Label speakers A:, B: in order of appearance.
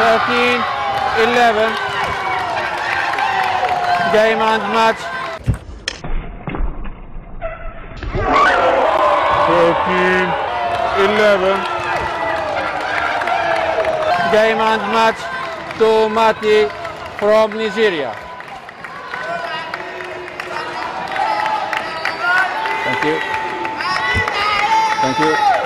A: 13, 11. Game and match. 13, 11. Game and match to Mati from Nigeria. Thank you. Thank you.